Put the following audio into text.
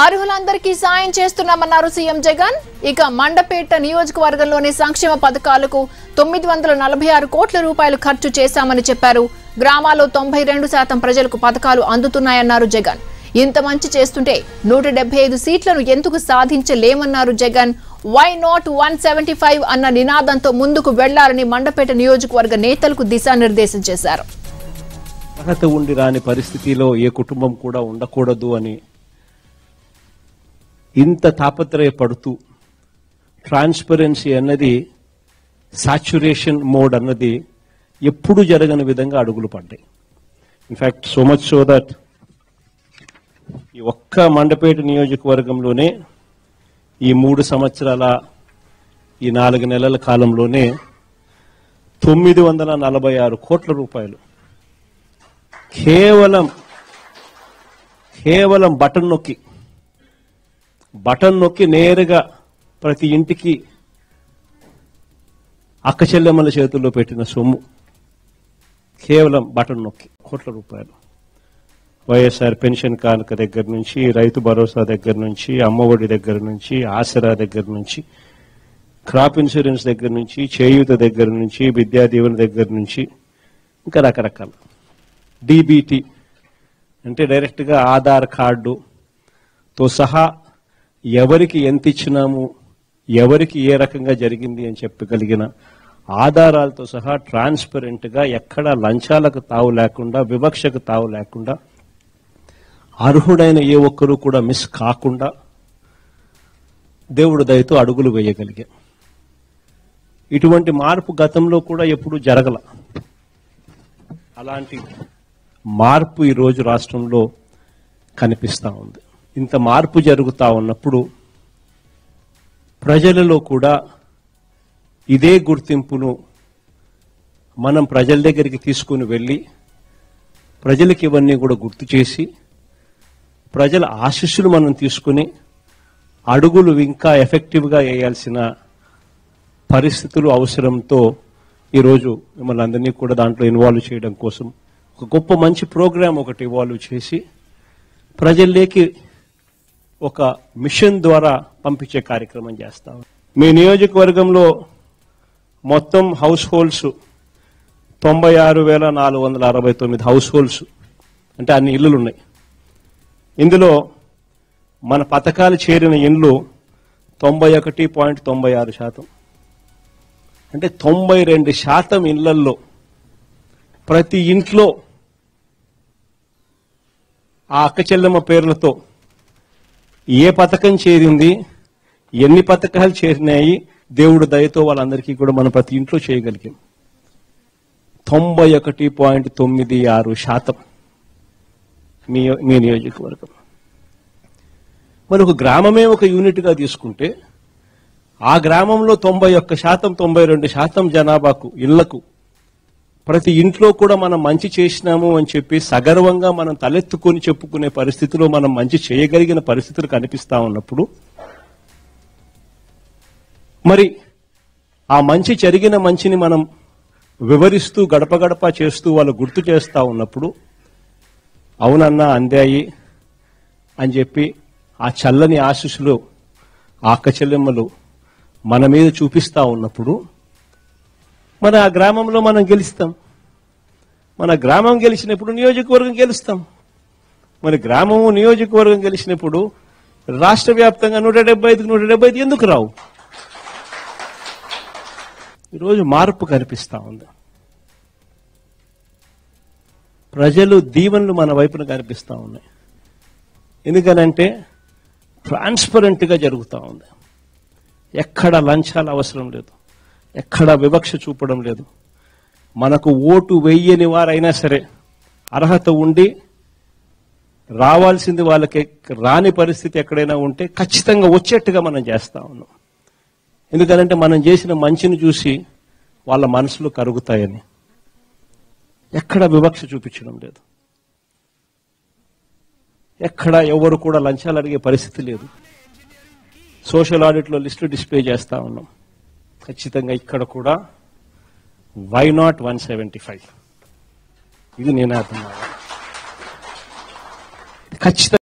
అర్హులందరికీ సాయం చేస్తున్నామన్నారు సీఎం జగన్. ఇక మండపేట నియోజకవర్గంలోని సంక్షేమ పథకాలకు తొమ్మిది వందల నలభై ఆరు కోట్ల రూపాయలు ఖర్చు చేశామని చెప్పారు. గ్రామాల్లో తొంభై రెండు శాతం ప్రజలకు పథకాలు అందుతున్నాయన్నారు జగన్. ఇంత మంచి చేస్తుంటే నూట డెబ్బై ఐదు సీట్లను ఎందుకు సాధించలేమన్నారు Jagan? Why not one seventy five అన్న నినాదంతో ముందుకు వెళ్ళాలని మండపేట నియోజకవర్గ నేతలకు దిశానిర్దేశం చేశారు. అర్హత ఉండి రాని పరిస్థితిలో ఏ కుటుంబం కూడా ఉండకూడదు అని ఇంత తాపత్రయపడుతూ ట్రాన్స్పరెన్సీ అన్నది సాచురేషన్ మోడ్ అన్నది ఎప్పుడు జరగని విధంగా అడుగులు పడ్డాయి. In fact so much so that ఈ ఒక్క మండపేట నియోజకవర్గంలోనే ఈ మూడు సంవత్సరాల ఈ నాలుగు నెలల కాలంలోనే తొమ్మిది వందల నలభై ఆరు కోట్ల రూపాయలు కేవలం కేవలం బటన్ నొక్కి బటన్ నొక్కి నేరుగా ప్రతి ఇంటికి అక్క చెల్లెమ్మల చేతుల్లో పెట్టిన సొమ్ము. కేవలం బటన్ నొక్కి. కోట్ల రూపాయలు. వైఎస్ఆర్ పెన్షన్ కానుక దగ్గర నుంచి రైతు భరోసా దగ్గర నుంచి అమ్మఒడి దగ్గర నుంచి ఆసరా దగ్గర నుంచి క్రాప్ ఇన్సూరెన్స్ దగ్గర నుంచి చేయూత దగ్గర నుంచి విద్యా దీవెన దగ్గర నుంచి ఇంకా రకరకాల. డీబీటీ అంటే డైరెక్ట్గా ఆధార్ కార్డుతో సహా ఎవరికి ఎంత ఇచ్చినాము ఎవరికి ఏ రకంగా జరిగింది అని చెప్పగలిగిన ఆధారాలతో సహా ట్రాన్స్పరెంట్గా ఎక్కడ లంచాలకు తావు లేకుండా వివక్షకు తావు లేకుండా అర్హుడైన ఏ ఒక్కరూ కూడా మిస్ కాకుండా దేవుడు దయతో అడుగులు వేయగలిగాం. ఇటువంటి మార్పు గతంలో కూడా ఎప్పుడూ జరగల. అలాంటి మార్పు ఈరోజు రాష్ట్రంలో కనిపిస్తూ ఉంది. ఇంత మార్పు జరుగుతూ ఉన్నప్పుడు ప్రజలలో కూడా ఇదే గుర్తింపును మనం ప్రజల దగ్గరికి తీసుకుని వెళ్ళి ప్రజలకు ఇవన్నీ కూడా గుర్తు చేసి ప్రజల ఆశీస్సులు మనం తీసుకుని అడుగులు ఇంకా ఎఫెక్టివ్గా వేయాల్సిన పరిస్థితులు అవసరంతో ఈరోజు మిమ్మల్ని అందరినీ కూడా దాంట్లో ఇన్వాల్వ్ చేయడం కోసం ఒక గొప్ప మంచి ప్రోగ్రాం ఒకటి ఇన్వాల్వ్ చేసి ప్రజల్లోకి ఒక మిషన్ ద్వారా పంపించే కార్యక్రమం చేస్తాం. మీ నియోజకవర్గంలో మొత్తం హౌస్ హోల్డ్స్ తొంభై ఆరు వేల నాలుగు వందల అరవై తొమ్మిది హౌస్ హోల్డ్స్ అంటే అన్ని ఇల్లులు ఉన్నాయి. ఇందులో మన పథకాలు చేరిన ఇండ్లు తొంభై ఒకటి పాయింట్ తొంభై ఆరు శాతం. అంటే తొంభై రెండు శాతం ఇళ్ళల్లో ప్రతి ఇంట్లో ఆ అక్క చెల్లెమ్మ పేర్లతో ఏ పథకం చేరింది? ఎన్ని పథకాలు చేరినాయి? దేవుడు దయతో వాళ్ళందరికీ కూడా మనం ప్రతి ఇంట్లో చేయగలిగాం. తొంభై ఒకటి పాయింట్ తొమ్మిది ఆరు శాతం మీ మీ నియోజకవర్గం. మరి ఒక గ్రామమే ఒక యూనిట్గా తీసుకుంటే ఆ గ్రామంలో తొంభై ఒక్క శాతం తొంభై రెండు శాతం జనాభాకు ఇళ్ళకు ప్రతి ఇంట్లో కూడా మనం మంచి చేసినాము అని చెప్పి సగర్వంగా మనం తలెత్తుకొని చెప్పుకునే పరిస్థితిలో మనం మంచి చేయగలిగిన పరిస్థితులు కనిపిస్తా ఉన్నప్పుడు మరి ఆ మంచి జరిగిన మంచిని మనం వివరిస్తూ గడప గడప చేస్తూ వాళ్ళు గుర్తు చేస్తూ ఉన్నప్పుడు అవునన్నా అందాయి అని చెప్పి ఆ చల్లని ఆశీస్సులు ఆ అక్క చెల్లెమ్మలు మన మీద చూపిస్తా ఉన్నప్పుడు మన ఆ గ్రామంలో మనం గెలుస్తాం. మన గ్రామం గెలిచినప్పుడు నియోజకవర్గం గెలుస్తాం. మరి గ్రామము నియోజకవర్గం గెలిచినప్పుడు రాష్ట్ర వ్యాప్తంగా నూట డెబ్బై ఐదుకు నూట డెబ్బై ఐదు ఎందుకు రావు? ఈరోజు మార్పు కనిపిస్తూ ఉంది. ప్రజలు దీవెనలు మన వైపున కనిపిస్తూ ఉన్నాయి. ఎందుకనంటే ట్రాన్స్పరెంట్గా జరుగుతూ ఉంది. ఎక్కడ లంచాలు అవసరం లేదు. ఎక్కడ వివక్ష చూపడం లేదు. మనకు ఓటు వెయ్యని వారైనా సరే అర్హత ఉండి రావాల్సింది వాళ్ళకి రాని పరిస్థితి ఎక్కడైనా ఉంటే ఖచ్చితంగా వచ్చేట్టుగా మనం చేస్తా ఉన్నాం. ఎందుకంటే మనం చేసిన మంచిని చూసి వాళ్ళ మనసులు కరుగుతాయని ఎక్కడ వివక్ష చూపించడం లేదు. ఎక్కడ ఎవరు కూడా లంచాలు అడిగే పరిస్థితి లేదు. సోషల్ ఆడిట్లో లిస్టు డిస్ప్లే చేస్తా ఉన్నాం. ఖచ్చితంగా ఇక్కడ కూడా why not one seventy five. ఇది నేను అర్థం ఖచ్చితంగా